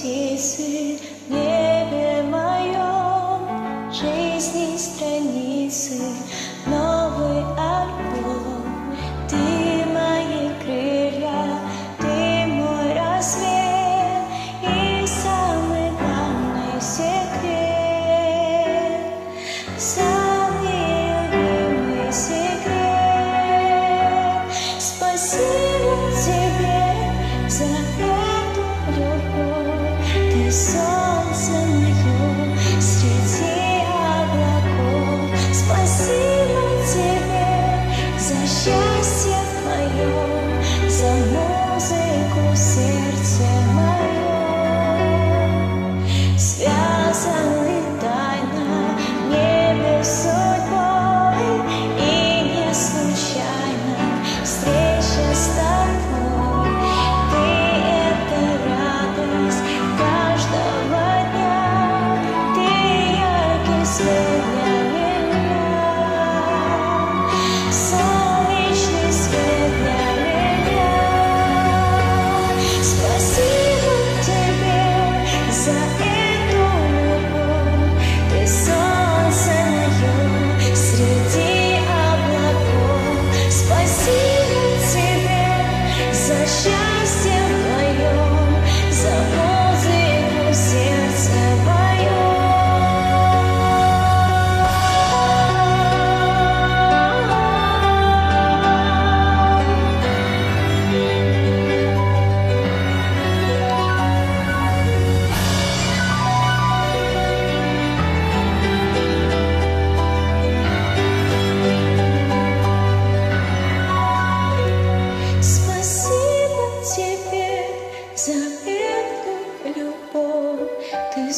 птицы в небе моем, жизни страницы, новый альбом. Ты мои крылья, ты мой рассвет и самый главный секрет. Ты солнце мое, среди Спасибо тебе